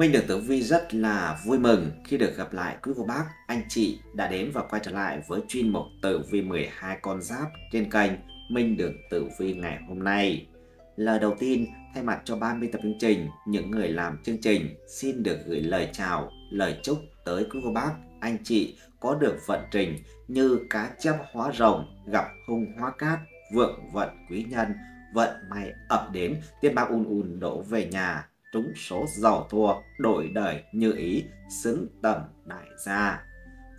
Minh được Tử Vi rất là vui mừng khi được gặp lại quý cô bác, anh chị đã đến và quay trở lại với chuyên mục Tử Vi 12 con giáp trên kênh Minh được Tử Vi ngày hôm nay. Lời đầu tiên, thay mặt cho 30 tập chương trình, những người làm chương trình xin được gửi lời chào, lời chúc tới quý cô bác, anh chị có được vận trình như cá chép hóa rồng, gặp hung hóa cát, vượng vận quý nhân, vận may ập đến, tiền bạc ùn ùn đổ về nhà, trúng số giàu thua, đổi đời như ý, xứng tầm đại gia.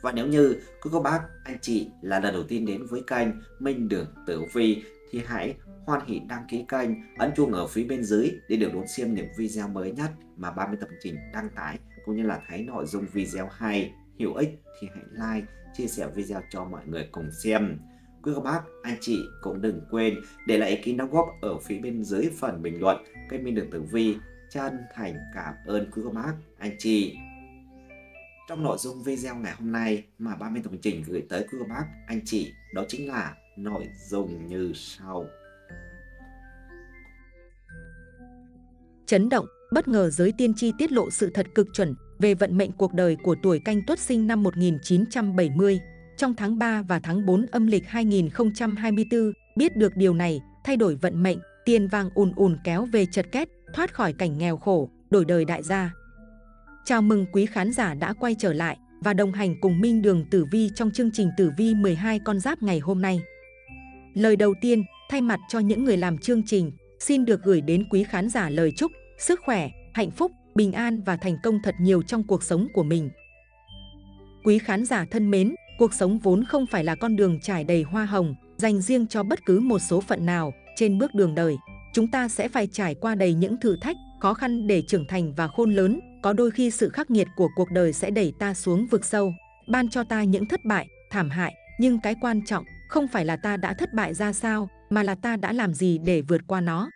Và nếu như quý cô bác, anh chị là lần đầu tiên đến với kênh Minh Đường Tử Vi thì hãy hoan hỷ đăng ký kênh, ấn chuông ở phía bên dưới để được đón xem những video mới nhất mà 30 tập trình đăng tải cũng như là thấy nội dung video hay, hữu ích thì hãy like, chia sẻ video cho mọi người cùng xem. Quý cô bác, anh chị cũng đừng quên để lại ý kiến đóng góp ở phía bên dưới phần bình luận kênh Minh Đường Tử Vi chân thành cảm ơn quý cô bác, anh chị. Trong nội dung video ngày hôm nay mà ba biên tổng trình gửi tới quý cô bác, anh chị đó chính là nội dung như sau. Chấn động, bất ngờ giới tiên tri tiết lộ sự thật cực chuẩn về vận mệnh cuộc đời của tuổi canh tuất sinh năm 1970. Trong tháng 3 và tháng 4 âm lịch 2024, biết được điều này, thay đổi vận mệnh, tiền vàng ùn ùn kéo về chật két, thoát khỏi cảnh nghèo khổ, đổi đời đại gia. Chào mừng quý khán giả đã quay trở lại và đồng hành cùng Minh Đường Tử Vi trong chương trình Tử Vi 12 con giáp ngày hôm nay. Lời đầu tiên, thay mặt cho những người làm chương trình, xin được gửi đến quý khán giả lời chúc sức khỏe, hạnh phúc, bình an và thành công thật nhiều trong cuộc sống của mình. Quý khán giả thân mến, cuộc sống vốn không phải là con đường trải đầy hoa hồng, dành riêng cho bất cứ một số phận nào trên bước đường đời chúng ta sẽ phải trải qua đầy những thử thách, khó khăn để trưởng thành và khôn lớn. Có đôi khi sự khắc nghiệt của cuộc đời sẽ đẩy ta xuống vực sâu, ban cho ta những thất bại, thảm hại. Nhưng cái quan trọng không phải là ta đã thất bại ra sao, mà là ta đã làm gì để vượt qua nó.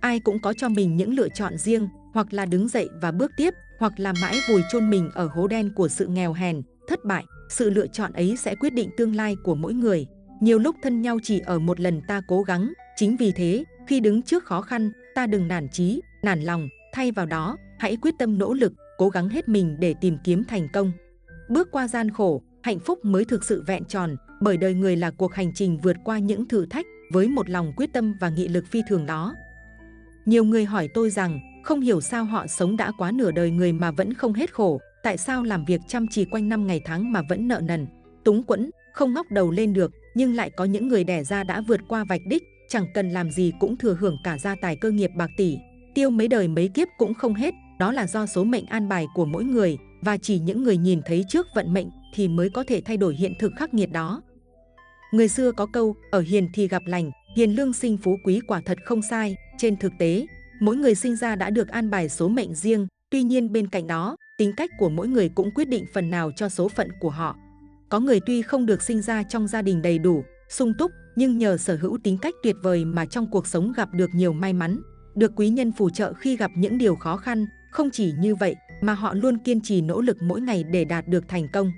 Ai cũng có cho mình những lựa chọn riêng, hoặc là đứng dậy và bước tiếp, hoặc là mãi vùi chôn mình ở hố đen của sự nghèo hèn, thất bại. Sự lựa chọn ấy sẽ quyết định tương lai của mỗi người. Nhiều lúc thân nhau chỉ ở một lần ta cố gắng, chính vì thế khi đứng trước khó khăn, ta đừng nản chí, nản lòng, thay vào đó, hãy quyết tâm nỗ lực, cố gắng hết mình để tìm kiếm thành công. Bước qua gian khổ, hạnh phúc mới thực sự vẹn tròn, bởi đời người là cuộc hành trình vượt qua những thử thách với một lòng quyết tâm và nghị lực phi thường đó. Nhiều người hỏi tôi rằng, không hiểu sao họ sống đã quá nửa đời người mà vẫn không hết khổ, tại sao làm việc chăm chỉ quanh năm ngày tháng mà vẫn nợ nần, túng quẫn, không ngóc đầu lên được, nhưng lại có những người đẻ ra đã vượt qua vạch đích, chẳng cần làm gì cũng thừa hưởng cả gia tài cơ nghiệp bạc tỷ, tiêu mấy đời mấy kiếp cũng không hết, đó là do số mệnh an bài của mỗi người và chỉ những người nhìn thấy trước vận mệnh thì mới có thể thay đổi hiện thực khắc nghiệt đó. Người xưa có câu, ở hiền thì gặp lành, hiền lương sinh phú quý quả thật không sai, trên thực tế, mỗi người sinh ra đã được an bài số mệnh riêng, tuy nhiên bên cạnh đó, tính cách của mỗi người cũng quyết định phần nào cho số phận của họ. Có người tuy không được sinh ra trong gia đình đầy đủ, sung túc, nhưng nhờ sở hữu tính cách tuyệt vời mà trong cuộc sống gặp được nhiều may mắn, được quý nhân phù trợ khi gặp những điều khó khăn. Không chỉ như vậy mà họ luôn kiên trì nỗ lực mỗi ngày để đạt được thành công.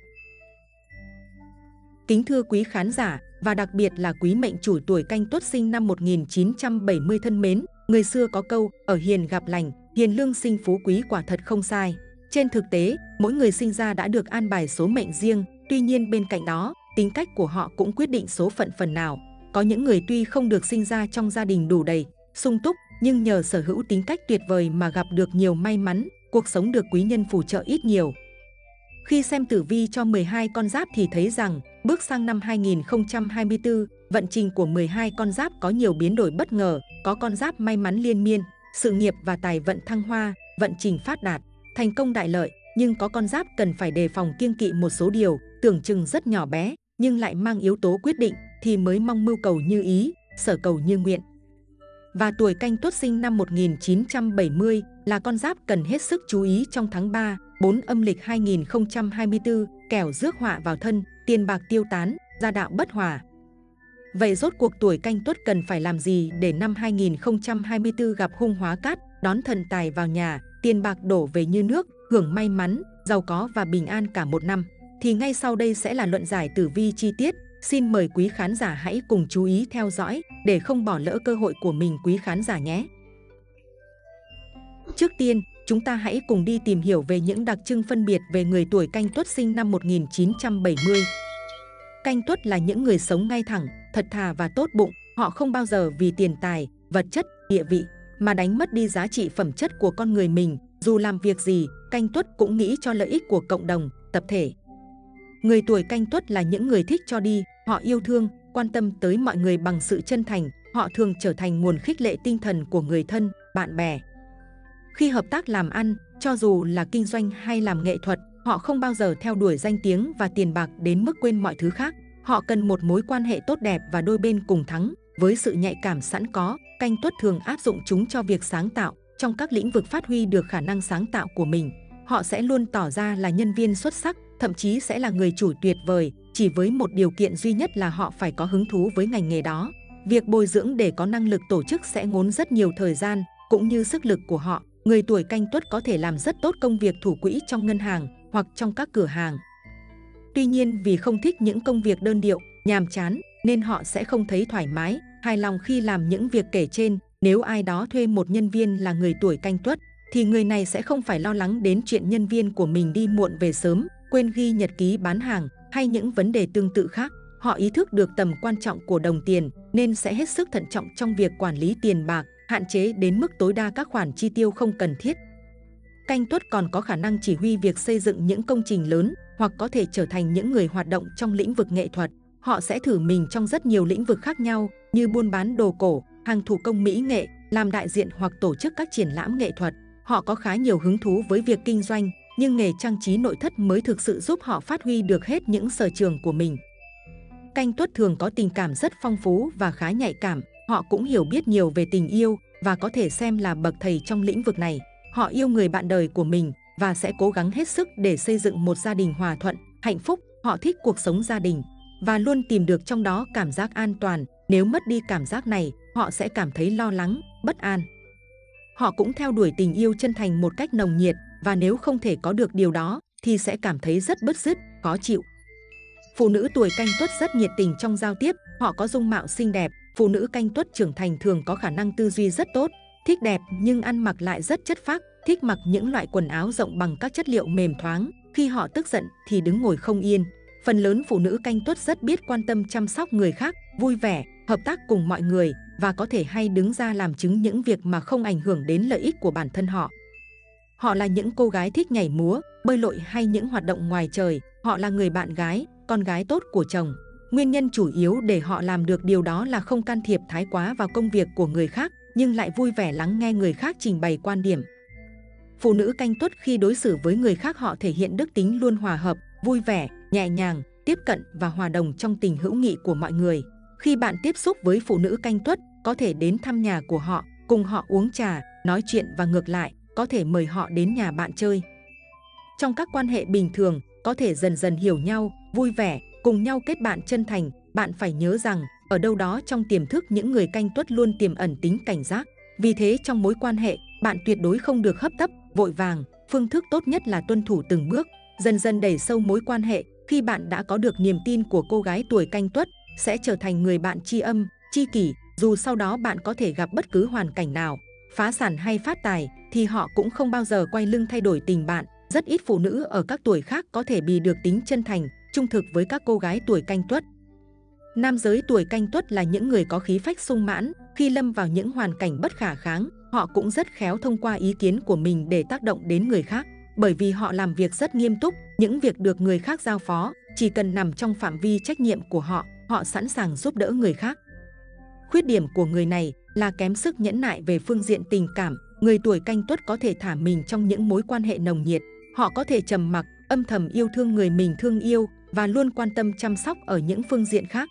Kính thưa quý khán giả và đặc biệt là quý mệnh chủ tuổi canh tuất sinh năm 1970 thân mến, người xưa có câu ở hiền gặp lành, hiền lương sinh phú quý quả thật không sai. Trên thực tế, mỗi người sinh ra đã được an bài số mệnh riêng, tuy nhiên bên cạnh đó, tính cách của họ cũng quyết định số phận phần nào. Có những người tuy không được sinh ra trong gia đình đủ đầy, sung túc, nhưng nhờ sở hữu tính cách tuyệt vời mà gặp được nhiều may mắn, cuộc sống được quý nhân phù trợ ít nhiều. Khi xem tử vi cho 12 con giáp thì thấy rằng, bước sang năm 2024, vận trình của 12 con giáp có nhiều biến đổi bất ngờ, có con giáp may mắn liên miên, sự nghiệp và tài vận thăng hoa, vận trình phát đạt, thành công đại lợi, nhưng có con giáp cần phải đề phòng kiêng kỵ một số điều, tưởng chừng rất nhỏ bé, nhưng lại mang yếu tố quyết định thì mới mong mưu cầu như ý, sở cầu như nguyện. Và tuổi canh tuất sinh năm 1970 là con giáp cần hết sức chú ý trong tháng 3, 4 âm lịch 2024, kẻo rước họa vào thân, tiền bạc tiêu tán, gia đạo bất hòa. Vậy rốt cuộc tuổi canh tuất cần phải làm gì để năm 2024 gặp hung hóa cát, đón thần tài vào nhà, tiền bạc đổ về như nước, hưởng may mắn, giàu có và bình an cả một năm? Thì ngay sau đây sẽ là luận giải tử vi chi tiết. Xin mời quý khán giả hãy cùng chú ý theo dõi để không bỏ lỡ cơ hội của mình quý khán giả nhé. Trước tiên, chúng ta hãy cùng đi tìm hiểu về những đặc trưng phân biệt về người tuổi canh tuất sinh năm 1970. Canh tuất là những người sống ngay thẳng, thật thà và tốt bụng. Họ không bao giờ vì tiền tài, vật chất, địa vị mà đánh mất đi giá trị phẩm chất của con người mình. Dù làm việc gì, canh tuất cũng nghĩ cho lợi ích của cộng đồng, tập thể. Người tuổi canh tuất là những người thích cho đi, họ yêu thương, quan tâm tới mọi người bằng sự chân thành, họ thường trở thành nguồn khích lệ tinh thần của người thân, bạn bè. Khi hợp tác làm ăn, cho dù là kinh doanh hay làm nghệ thuật, họ không bao giờ theo đuổi danh tiếng và tiền bạc đến mức quên mọi thứ khác. Họ cần một mối quan hệ tốt đẹp và đôi bên cùng thắng. Với sự nhạy cảm sẵn có, canh tuất thường áp dụng chúng cho việc sáng tạo. Trong các lĩnh vực phát huy được khả năng sáng tạo của mình, họ sẽ luôn tỏ ra là nhân viên xuất sắc, thậm chí sẽ là người chủ tuyệt vời, chỉ với một điều kiện duy nhất là họ phải có hứng thú với ngành nghề đó. Việc bồi dưỡng để có năng lực tổ chức sẽ ngốn rất nhiều thời gian, cũng như sức lực của họ. Người tuổi canh tuất có thể làm rất tốt công việc thủ quỹ trong ngân hàng hoặc trong các cửa hàng. Tuy nhiên vì không thích những công việc đơn điệu, nhàm chán nên họ sẽ không thấy thoải mái, hài lòng khi làm những việc kể trên. Nếu ai đó thuê một nhân viên là người tuổi canh tuất thì người này sẽ không phải lo lắng đến chuyện nhân viên của mình đi muộn về sớm, quên ghi nhật ký bán hàng hay những vấn đề tương tự khác. Họ ý thức được tầm quan trọng của đồng tiền nên sẽ hết sức thận trọng trong việc quản lý tiền bạc, hạn chế đến mức tối đa các khoản chi tiêu không cần thiết. Canh tuất còn có khả năng chỉ huy việc xây dựng những công trình lớn hoặc có thể trở thành những người hoạt động trong lĩnh vực nghệ thuật. Họ sẽ thử mình trong rất nhiều lĩnh vực khác nhau như buôn bán đồ cổ, hàng thủ công mỹ nghệ, làm đại diện hoặc tổ chức các triển lãm nghệ thuật. Họ có khá nhiều hứng thú với việc kinh doanh, nhưng nghề trang trí nội thất mới thực sự giúp họ phát huy được hết những sở trường của mình. Canh tuất thường có tình cảm rất phong phú và khá nhạy cảm. Họ cũng hiểu biết nhiều về tình yêu và có thể xem là bậc thầy trong lĩnh vực này. Họ yêu người bạn đời của mình và sẽ cố gắng hết sức để xây dựng một gia đình hòa thuận, hạnh phúc. Họ thích cuộc sống gia đình và luôn tìm được trong đó cảm giác an toàn. Nếu mất đi cảm giác này, họ sẽ cảm thấy lo lắng, bất an. Họ cũng theo đuổi tình yêu chân thành một cách nồng nhiệt và nếu không thể có được điều đó thì sẽ cảm thấy rất bứt rứt, khó chịu. Phụ nữ tuổi canh tuất rất nhiệt tình trong giao tiếp, họ có dung mạo xinh đẹp. Phụ nữ canh tuất trưởng thành thường có khả năng tư duy rất tốt, thích đẹp nhưng ăn mặc lại rất chất phác, thích mặc những loại quần áo rộng bằng các chất liệu mềm thoáng. Khi họ tức giận thì đứng ngồi không yên. Phần lớn phụ nữ canh tuất rất biết quan tâm chăm sóc người khác, vui vẻ, hợp tác cùng mọi người và có thể hay đứng ra làm chứng những việc mà không ảnh hưởng đến lợi ích của bản thân họ. Họ là những cô gái thích nhảy múa, bơi lội hay những hoạt động ngoài trời. Họ là người bạn gái, con gái tốt của chồng. Nguyên nhân chủ yếu để họ làm được điều đó là không can thiệp thái quá vào công việc của người khác, nhưng lại vui vẻ lắng nghe người khác trình bày quan điểm. Phụ nữ canh tuất khi đối xử với người khác họ thể hiện đức tính luôn hòa hợp, vui vẻ, nhẹ nhàng, tiếp cận và hòa đồng trong tình hữu nghị của mọi người. Khi bạn tiếp xúc với phụ nữ canh tuất, có thể đến thăm nhà của họ, cùng họ uống trà, nói chuyện và ngược lại, có thể mời họ đến nhà bạn chơi. Trong các quan hệ bình thường, có thể dần dần hiểu nhau, vui vẻ, cùng nhau kết bạn chân thành, bạn phải nhớ rằng ở đâu đó trong tiềm thức những người canh tuất luôn tiềm ẩn tính cảnh giác. Vì thế trong mối quan hệ, bạn tuyệt đối không được hấp tấp, vội vàng. Phương thức tốt nhất là tuân thủ từng bước, dần dần đẩy sâu mối quan hệ. Khi bạn đã có được niềm tin của cô gái tuổi canh tuất, sẽ trở thành người bạn tri âm, tri kỷ, dù sau đó bạn có thể gặp bất cứ hoàn cảnh nào, phá sản hay phát tài, thì họ cũng không bao giờ quay lưng thay đổi tình bạn. Rất ít phụ nữ ở các tuổi khác có thể bị được tính chân thành, trung thực với các cô gái tuổi canh tuất. Nam giới tuổi canh tuất là những người có khí phách sung mãn, khi lâm vào những hoàn cảnh bất khả kháng, họ cũng rất khéo thông qua ý kiến của mình để tác động đến người khác. Bởi vì họ làm việc rất nghiêm túc, những việc được người khác giao phó, chỉ cần nằm trong phạm vi trách nhiệm của họ, họ sẵn sàng giúp đỡ người khác. Khuyết điểm của người này là kém sức nhẫn nại về phương diện tình cảm. Người tuổi canh tuất có thể thả mình trong những mối quan hệ nồng nhiệt. Họ có thể trầm mặc, âm thầm yêu thương người mình thương yêu và luôn quan tâm chăm sóc ở những phương diện khác.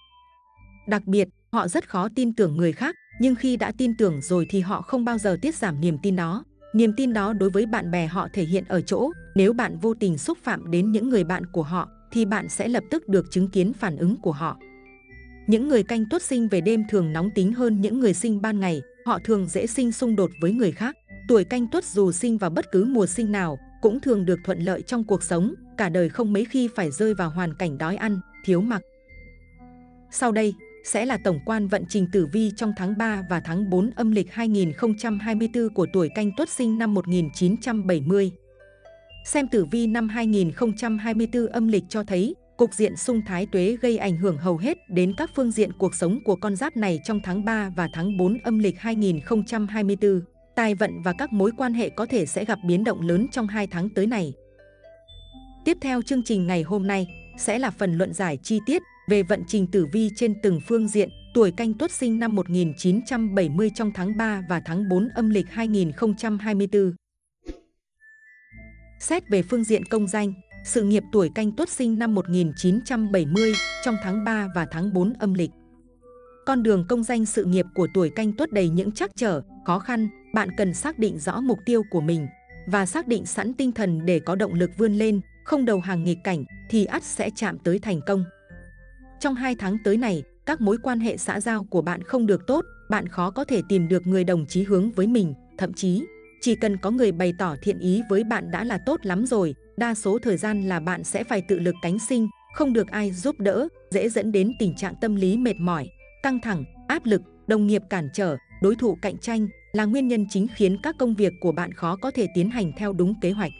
Đặc biệt, họ rất khó tin tưởng người khác, nhưng khi đã tin tưởng rồi thì họ không bao giờ tiết giảm niềm tin đó. Niềm tin đó đối với bạn bè họ thể hiện ở chỗ, nếu bạn vô tình xúc phạm đến những người bạn của họ, thì bạn sẽ lập tức được chứng kiến phản ứng của họ. Những người canh tuất sinh về đêm thường nóng tính hơn những người sinh ban ngày, họ thường dễ sinh xung đột với người khác. Tuổi canh tuất dù sinh vào bất cứ mùa sinh nào, cũng thường được thuận lợi trong cuộc sống, cả đời không mấy khi phải rơi vào hoàn cảnh đói ăn, thiếu mặc. Sau đây, sẽ là tổng quan vận trình tử vi trong tháng 3 và tháng 4 âm lịch 2024 của tuổi canh tuất sinh năm 1970. Xem tử vi năm 2024 âm lịch cho thấy, cục diện xung thái tuế gây ảnh hưởng hầu hết đến các phương diện cuộc sống của con giáp này trong tháng 3 và tháng 4 âm lịch 2024. Tài vận và các mối quan hệ có thể sẽ gặp biến động lớn trong hai tháng tới này. Tiếp theo chương trình ngày hôm nay sẽ là phần luận giải chi tiết về vận trình tử vi trên từng phương diện tuổi canh tuất sinh năm 1970 trong tháng 3 và tháng 4 âm lịch 2024. Xét về phương diện công danh, sự nghiệp tuổi canh tuất sinh năm 1970 trong tháng 3 và tháng 4 âm lịch. Con đường công danh sự nghiệp của tuổi canh tuất đầy những trắc trở, khó khăn, bạn cần xác định rõ mục tiêu của mình và xác định sẵn tinh thần để có động lực vươn lên, không đầu hàng nghịch cảnh thì ắt sẽ chạm tới thành công. Trong hai tháng tới này, các mối quan hệ xã giao của bạn không được tốt, bạn khó có thể tìm được người đồng chí hướng với mình, thậm chí chỉ cần có người bày tỏ thiện ý với bạn đã là tốt lắm rồi. Đa số thời gian là bạn sẽ phải tự lực cánh sinh, không được ai giúp đỡ, dễ dẫn đến tình trạng tâm lý mệt mỏi, căng thẳng, áp lực, đồng nghiệp cản trở, đối thủ cạnh tranh là nguyên nhân chính khiến các công việc của bạn khó có thể tiến hành theo đúng kế hoạch.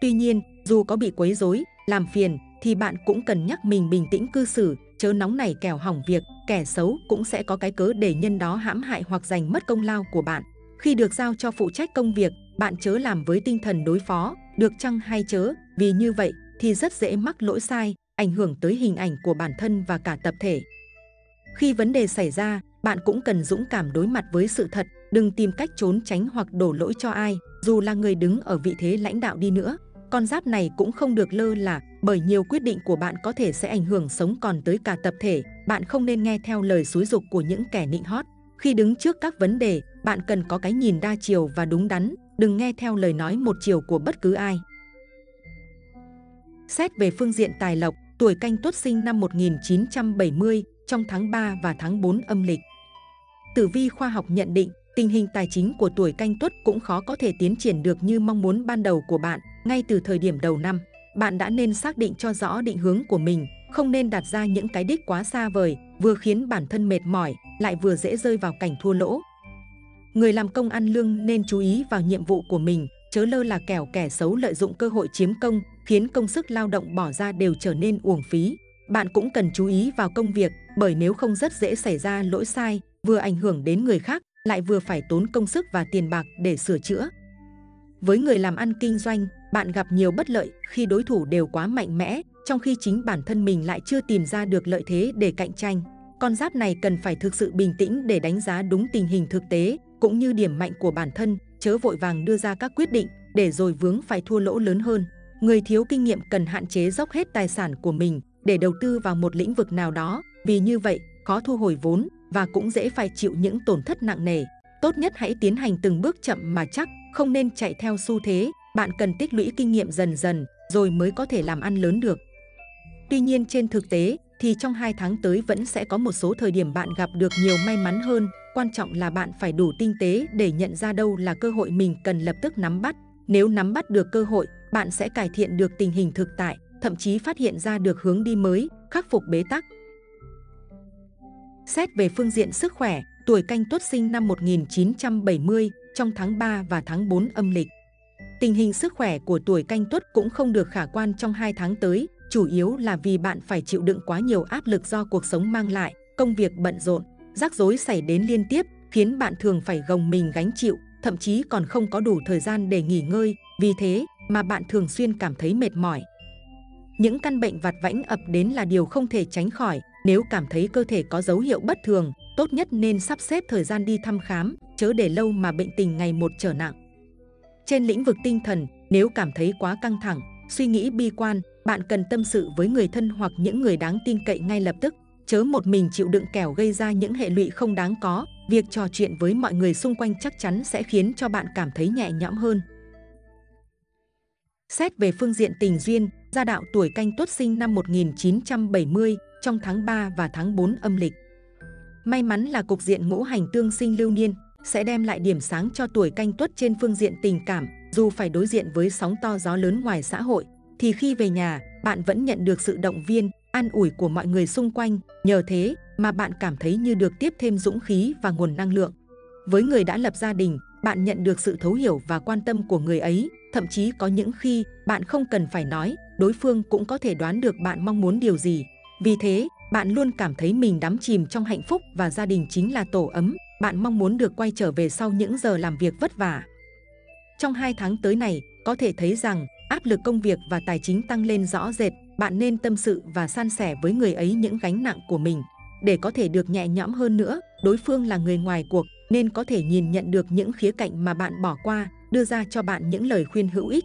Tuy nhiên, dù có bị quấy rối, làm phiền, thì bạn cũng cần nhắc mình bình tĩnh cư xử, chớ nóng này kẻo hỏng việc, kẻ xấu cũng sẽ có cái cớ để nhân đó hãm hại hoặc giành mất công lao của bạn. Khi được giao cho phụ trách công việc, bạn chớ làm với tinh thần đối phó, được chăng hay chớ, vì như vậy thì rất dễ mắc lỗi sai, ảnh hưởng tới hình ảnh của bản thân và cả tập thể. Khi vấn đề xảy ra, bạn cũng cần dũng cảm đối mặt với sự thật, đừng tìm cách trốn tránh hoặc đổ lỗi cho ai, dù là người đứng ở vị thế lãnh đạo đi nữa. Con giáp này cũng không được lơ là, bởi nhiều quyết định của bạn có thể sẽ ảnh hưởng sống còn tới cả tập thể. Bạn không nên nghe theo lời xúi dục của những kẻ nịnh hót. Khi đứng trước các vấn đề, bạn cần có cái nhìn đa chiều và đúng đắn, đừng nghe theo lời nói một chiều của bất cứ ai. Xét về phương diện tài lộc, tuổi canh tuất sinh năm 1970 trong tháng 3 và tháng 4 âm lịch. Tử vi khoa học nhận định, tình hình tài chính của tuổi canh tuất cũng khó có thể tiến triển được như mong muốn ban đầu của bạn ngay từ thời điểm đầu năm. Bạn đã nên xác định cho rõ định hướng của mình, không nên đặt ra những cái đích quá xa vời, vừa khiến bản thân mệt mỏi, lại vừa dễ rơi vào cảnh thua lỗ. Người làm công ăn lương nên chú ý vào nhiệm vụ của mình, chớ lơ là kẻo kẻ xấu lợi dụng cơ hội chiếm công, khiến công sức lao động bỏ ra đều trở nên uổng phí. Bạn cũng cần chú ý vào công việc, bởi nếu không rất dễ xảy ra lỗi sai, vừa ảnh hưởng đến người khác, lại vừa phải tốn công sức và tiền bạc để sửa chữa. Với người làm ăn kinh doanh, bạn gặp nhiều bất lợi khi đối thủ đều quá mạnh mẽ, trong khi chính bản thân mình lại chưa tìm ra được lợi thế để cạnh tranh. Con giáp này cần phải thực sự bình tĩnh để đánh giá đúng tình hình thực tế, cũng như điểm mạnh của bản thân, chớ vội vàng đưa ra các quyết định, để rồi vướng phải thua lỗ lớn hơn. Người thiếu kinh nghiệm cần hạn chế dốc hết tài sản của mình để đầu tư vào một lĩnh vực nào đó, vì như vậy khó thu hồi vốn và cũng dễ phải chịu những tổn thất nặng nề. Tốt nhất hãy tiến hành từng bước chậm mà chắc, không nên chạy theo xu thế, bạn cần tích lũy kinh nghiệm dần dần rồi mới có thể làm ăn lớn được. Tuy nhiên trên thực tế thì trong hai tháng tới vẫn sẽ có một số thời điểm bạn gặp được nhiều may mắn hơn. Quan trọng là bạn phải đủ tinh tế để nhận ra đâu là cơ hội mình cần lập tức nắm bắt. Nếu nắm bắt được cơ hội, bạn sẽ cải thiện được tình hình thực tại, thậm chí phát hiện ra được hướng đi mới, khắc phục bế tắc. Xét về phương diện sức khỏe, tuổi canh tuất sinh năm 1970 trong tháng 3 và tháng 4 âm lịch. Tình hình sức khỏe của tuổi canh tuất cũng không được khả quan trong hai tháng tới, chủ yếu là vì bạn phải chịu đựng quá nhiều áp lực do cuộc sống mang lại, công việc bận rộn, rắc rối xảy đến liên tiếp, khiến bạn thường phải gồng mình gánh chịu, thậm chí còn không có đủ thời gian để nghỉ ngơi, vì thế mà bạn thường xuyên cảm thấy mệt mỏi. Những căn bệnh vặt vãnh ập đến là điều không thể tránh khỏi, nếu cảm thấy cơ thể có dấu hiệu bất thường, tốt nhất nên sắp xếp thời gian đi thăm khám, chớ để lâu mà bệnh tình ngày một trở nặng. Trên lĩnh vực tinh thần, nếu cảm thấy quá căng thẳng, suy nghĩ bi quan, bạn cần tâm sự với người thân hoặc những người đáng tin cậy ngay lập tức. Chớ một mình chịu đựng kẻo gây ra những hệ lụy không đáng có. Việc trò chuyện với mọi người xung quanh chắc chắn sẽ khiến cho bạn cảm thấy nhẹ nhõm hơn. Xét về phương diện tình duyên, gia đạo tuổi canh tuất sinh năm 1970 trong tháng 3 và tháng 4 âm lịch. May mắn là cục diện ngũ hành tương sinh lưu niên sẽ đem lại điểm sáng cho tuổi canh tuất trên phương diện tình cảm, dù phải đối diện với sóng to gió lớn ngoài xã hội, thì khi về nhà, bạn vẫn nhận được sự động viên, an ủi của mọi người xung quanh. Nhờ thế mà bạn cảm thấy như được tiếp thêm dũng khí và nguồn năng lượng. Với người đã lập gia đình, bạn nhận được sự thấu hiểu và quan tâm của người ấy, thậm chí có những khi bạn không cần phải nói, đối phương cũng có thể đoán được bạn mong muốn điều gì. Vì thế, bạn luôn cảm thấy mình đắm chìm trong hạnh phúc và gia đình chính là tổ ấm, bạn mong muốn được quay trở về sau những giờ làm việc vất vả. Trong hai tháng tới này, có thể thấy rằng áp lực công việc và tài chính tăng lên rõ rệt, bạn nên tâm sự và san sẻ với người ấy những gánh nặng của mình. Để có thể được nhẹ nhõm hơn nữa, đối phương là người ngoài cuộc nên có thể nhìn nhận được những khía cạnh mà bạn bỏ qua, đưa ra cho bạn những lời khuyên hữu ích.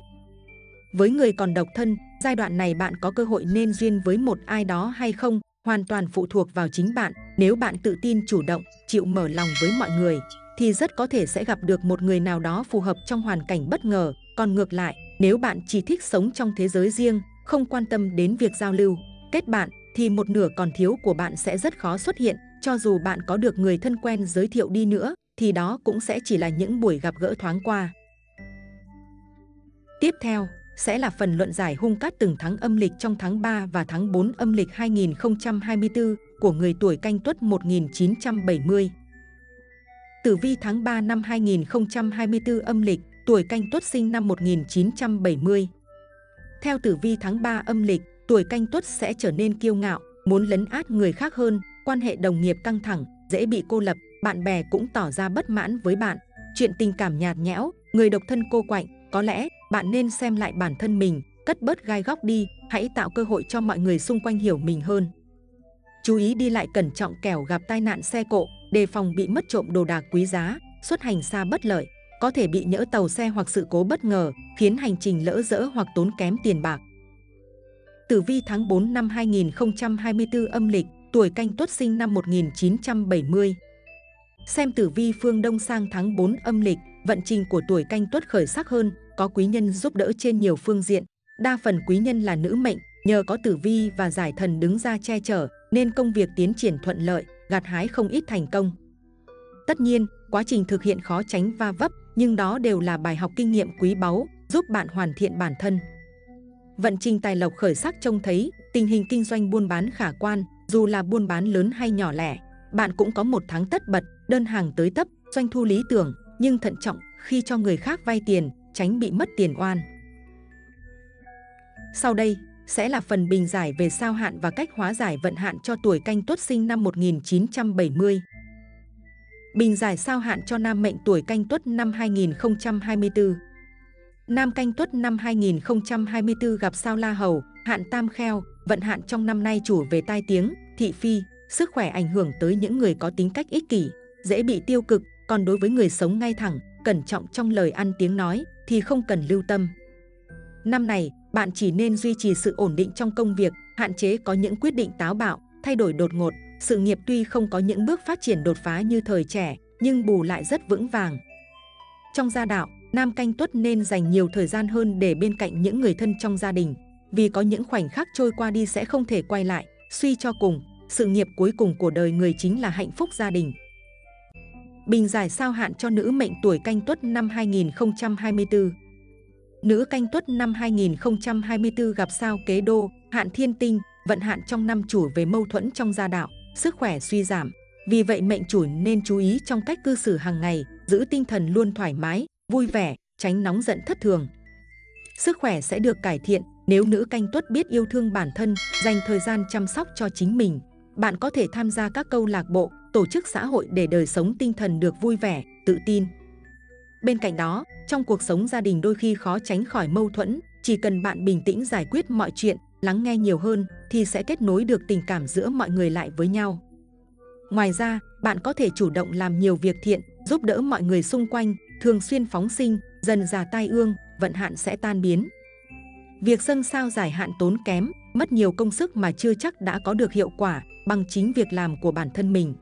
Với người còn độc thân, giai đoạn này bạn có cơ hội nên duyên với một ai đó hay không, hoàn toàn phụ thuộc vào chính bạn. Nếu bạn tự tin chủ động, chịu mở lòng với mọi người, thì rất có thể sẽ gặp được một người nào đó phù hợp trong hoàn cảnh bất ngờ. Còn ngược lại, nếu bạn chỉ thích sống trong thế giới riêng, không quan tâm đến việc giao lưu, kết bạn, thì một nửa còn thiếu của bạn sẽ rất khó xuất hiện. Cho dù bạn có được người thân quen giới thiệu đi nữa, thì đó cũng sẽ chỉ là những buổi gặp gỡ thoáng qua. Tiếp theo, sẽ là phần luận giải hung cát từng tháng âm lịch trong tháng 3 và tháng 4 âm lịch 2024 của người tuổi canh tuất 1970. Tử vi tháng 3 năm 2024 âm lịch, tuổi canh tuất sinh năm 1970. Theo tử vi tháng 3 âm lịch, tuổi canh tuất sẽ trở nên kiêu ngạo, muốn lấn át người khác hơn, quan hệ đồng nghiệp căng thẳng, dễ bị cô lập, bạn bè cũng tỏ ra bất mãn với bạn. Chuyện tình cảm nhạt nhẽo, người độc thân cô quạnh, có lẽ bạn nên xem lại bản thân mình, cất bớt gai góc đi, hãy tạo cơ hội cho mọi người xung quanh hiểu mình hơn. Chú ý đi lại cẩn trọng kẻo gặp tai nạn xe cộ, đề phòng bị mất trộm đồ đạc quý giá, xuất hành xa bất lợi, có thể bị nhỡ tàu xe hoặc sự cố bất ngờ, khiến hành trình lỡ dỡ hoặc tốn kém tiền bạc. Tử vi tháng 4 năm 2024 âm lịch, tuổi canh tuất sinh năm 1970. Xem tử vi phương Đông sang tháng 4 âm lịch, vận trình của tuổi canh tuất khởi sắc hơn, có quý nhân giúp đỡ trên nhiều phương diện. Đa phần quý nhân là nữ mệnh, nhờ có tử vi và giải thần đứng ra che chở, nên công việc tiến triển thuận lợi, gặt hái không ít thành công. Tất nhiên, quá trình thực hiện khó tránh va vấp, nhưng đó đều là bài học kinh nghiệm quý báu, giúp bạn hoàn thiện bản thân. Vận trình tài lộc khởi sắc trông thấy, tình hình kinh doanh buôn bán khả quan, dù là buôn bán lớn hay nhỏ lẻ, bạn cũng có một tháng tất bật, đơn hàng tới tấp, doanh thu lý tưởng, nhưng thận trọng khi cho người khác vay tiền, tránh bị mất tiền oan. Sau đây sẽ là phần bình giải về sao hạn và cách hóa giải vận hạn cho tuổi canh tuất sinh năm 1970. Bình giải sao hạn cho nam mệnh tuổi canh tuất năm 2024. Nam canh tuất năm 2024 gặp sao la hầu, hạn tam kheo, vận hạn trong năm nay chủ về tai tiếng, thị phi, sức khỏe ảnh hưởng tới những người có tính cách ích kỷ, dễ bị tiêu cực, còn đối với người sống ngay thẳng, cẩn trọng trong lời ăn tiếng nói thì không cần lưu tâm. Năm này, bạn chỉ nên duy trì sự ổn định trong công việc, hạn chế có những quyết định táo bạo, thay đổi đột ngột. Sự nghiệp tuy không có những bước phát triển đột phá như thời trẻ, nhưng bù lại rất vững vàng. Trong gia đạo, Nam Canh Tuất nên dành nhiều thời gian hơn để bên cạnh những người thân trong gia đình, vì có những khoảnh khắc trôi qua đi sẽ không thể quay lại. Suy cho cùng, sự nghiệp cuối cùng của đời người chính là hạnh phúc gia đình. Bình giải sao hạn cho nữ mệnh tuổi canh tuất năm 2024. Nữ canh tuất năm 2024 gặp sao kế đô, hạn thiên tinh, vận hạn trong năm chủ về mâu thuẫn trong gia đạo, sức khỏe suy giảm. Vì vậy mệnh chủ nên chú ý trong cách cư xử hàng ngày, giữ tinh thần luôn thoải mái, vui vẻ, tránh nóng giận thất thường. Sức khỏe sẽ được cải thiện nếu nữ canh tuất biết yêu thương bản thân, dành thời gian chăm sóc cho chính mình. Bạn có thể tham gia các câu lạc bộ, tổ chức xã hội để đời sống tinh thần được vui vẻ, tự tin. Bên cạnh đó, trong cuộc sống gia đình đôi khi khó tránh khỏi mâu thuẫn, chỉ cần bạn bình tĩnh giải quyết mọi chuyện, lắng nghe nhiều hơn thì sẽ kết nối được tình cảm giữa mọi người lại với nhau. Ngoài ra, bạn có thể chủ động làm nhiều việc thiện, giúp đỡ mọi người xung quanh, thường xuyên phóng sinh, dần già tai ương, vận hạn sẽ tan biến. Việc dâng sao giải hạn tốn kém, mất nhiều công sức mà chưa chắc đã có được hiệu quả bằng chính việc làm của bản thân mình.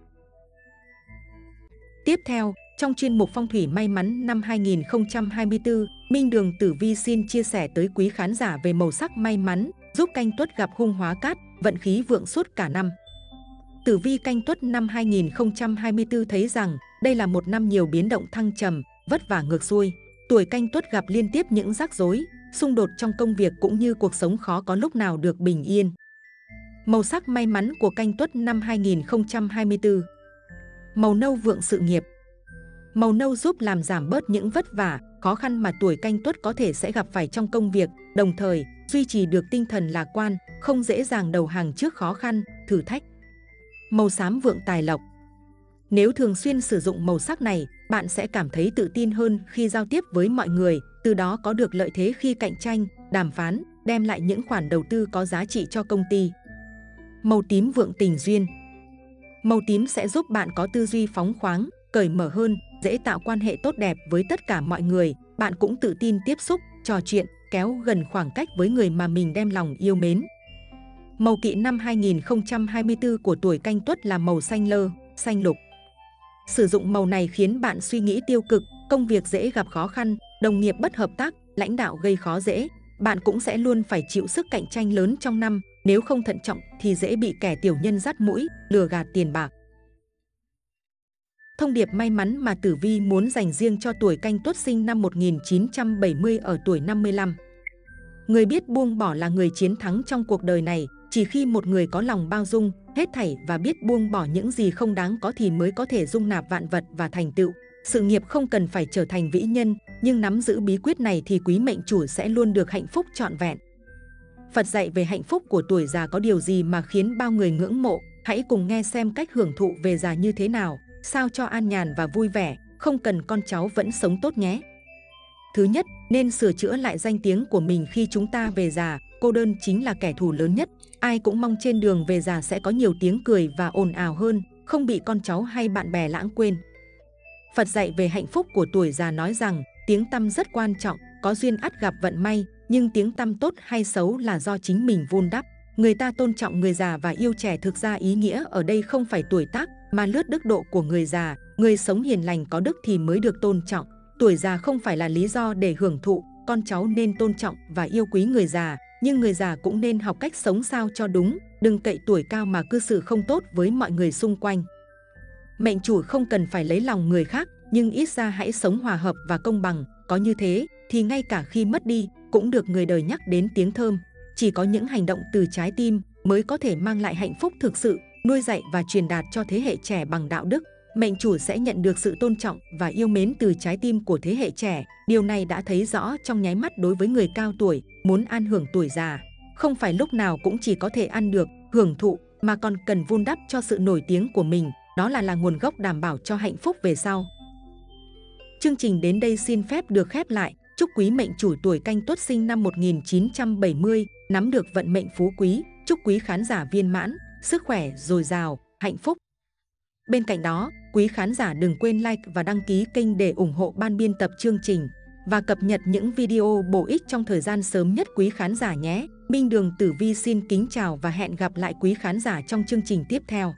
Tiếp theo, trong chuyên mục Phong thủy may mắn năm 2024, Minh Đường Tử Vi xin chia sẻ tới quý khán giả về màu sắc may mắn, giúp canh tuất gặp hung hóa cát, vận khí vượng suốt cả năm. Tử Vi canh tuất năm 2024 thấy rằng đây là một năm nhiều biến động thăng trầm, vất vả ngược xuôi. Tuổi canh tuất gặp liên tiếp những rắc rối, xung đột trong công việc cũng như cuộc sống khó có lúc nào được bình yên. Màu sắc may mắn của canh tuất năm 2024 Màu nâu vượng sự nghiệp Màu nâu giúp làm giảm bớt những vất vả, khó khăn mà tuổi canh tuất có thể sẽ gặp phải trong công việc, đồng thời duy trì được tinh thần lạc quan, không dễ dàng đầu hàng trước khó khăn, thử thách. Màu xám vượng tài lộc Nếu thường xuyên sử dụng màu sắc này, bạn sẽ cảm thấy tự tin hơn khi giao tiếp với mọi người, từ đó có được lợi thế khi cạnh tranh, đàm phán, đem lại những khoản đầu tư có giá trị cho công ty. Màu tím vượng tình duyên Màu tím sẽ giúp bạn có tư duy phóng khoáng, cởi mở hơn, dễ tạo quan hệ tốt đẹp với tất cả mọi người. Bạn cũng tự tin tiếp xúc, trò chuyện, kéo gần khoảng cách với người mà mình đem lòng yêu mến. Màu kỵ năm 2024 của tuổi canh tuất là màu xanh lơ, xanh lục. Sử dụng màu này khiến bạn suy nghĩ tiêu cực, công việc dễ gặp khó khăn, đồng nghiệp bất hợp tác, lãnh đạo gây khó dễ. Bạn cũng sẽ luôn phải chịu sức cạnh tranh lớn trong năm, nếu không thận trọng thì dễ bị kẻ tiểu nhân dắt mũi, lừa gạt tiền bạc. Thông điệp may mắn mà Tử Vi muốn dành riêng cho tuổi canh tuất sinh năm 1970 ở tuổi 55. Người biết buông bỏ là người chiến thắng trong cuộc đời này, chỉ khi một người có lòng bao dung, hết thảy và biết buông bỏ những gì không đáng có thì mới có thể dung nạp vạn vật và thành tựu. Sự nghiệp không cần phải trở thành vĩ nhân, nhưng nắm giữ bí quyết này thì quý mệnh chủ sẽ luôn được hạnh phúc trọn vẹn. Phật dạy về hạnh phúc của tuổi già có điều gì mà khiến bao người ngưỡng mộ? Hãy cùng nghe xem cách hưởng thụ về già như thế nào, sao cho an nhàn và vui vẻ, không cần con cháu vẫn sống tốt nhé. Thứ nhất, nên sửa chữa lại danh tiếng của mình khi chúng ta về già, cô đơn chính là kẻ thù lớn nhất. Ai cũng mong trên đường về già sẽ có nhiều tiếng cười và ồn ào hơn, không bị con cháu hay bạn bè lãng quên. Phật dạy về hạnh phúc của tuổi già nói rằng tiếng tâm rất quan trọng, có duyên ắt gặp vận may, nhưng tiếng tâm tốt hay xấu là do chính mình vun đắp. Người ta tôn trọng người già và yêu trẻ thực ra ý nghĩa ở đây không phải tuổi tác mà lướt đức độ của người già. Người sống hiền lành có đức thì mới được tôn trọng. Tuổi già không phải là lý do để hưởng thụ, con cháu nên tôn trọng và yêu quý người già. Nhưng người già cũng nên học cách sống sao cho đúng, đừng cậy tuổi cao mà cư xử không tốt với mọi người xung quanh. Mệnh chủ không cần phải lấy lòng người khác, nhưng ít ra hãy sống hòa hợp và công bằng. Có như thế, thì ngay cả khi mất đi, cũng được người đời nhắc đến tiếng thơm. Chỉ có những hành động từ trái tim mới có thể mang lại hạnh phúc thực sự, nuôi dạy và truyền đạt cho thế hệ trẻ bằng đạo đức. Mệnh chủ sẽ nhận được sự tôn trọng và yêu mến từ trái tim của thế hệ trẻ. Điều này đã thấy rõ trong nháy mắt đối với người cao tuổi, muốn an hưởng tuổi già. Không phải lúc nào cũng chỉ có thể ăn được, hưởng thụ, mà còn cần vun đắp cho sự nổi tiếng của mình. Đó là là nguồn gốc đảm bảo cho hạnh phúc về sau. Chương trình đến đây xin phép được khép lại. Chúc quý mệnh chủ tuổi canh tuất sinh năm 1970 nắm được vận mệnh phú quý. Chúc quý khán giả viên mãn, sức khỏe dồi dào, hạnh phúc. Bên cạnh đó, quý khán giả đừng quên like và đăng ký kênh để ủng hộ ban biên tập chương trình và cập nhật những video bổ ích trong thời gian sớm nhất quý khán giả nhé. Minh Đường Tử Vi xin kính chào và hẹn gặp lại quý khán giả trong chương trình tiếp theo.